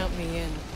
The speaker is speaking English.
count me in.